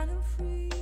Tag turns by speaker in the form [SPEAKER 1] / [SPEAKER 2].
[SPEAKER 1] I'm free.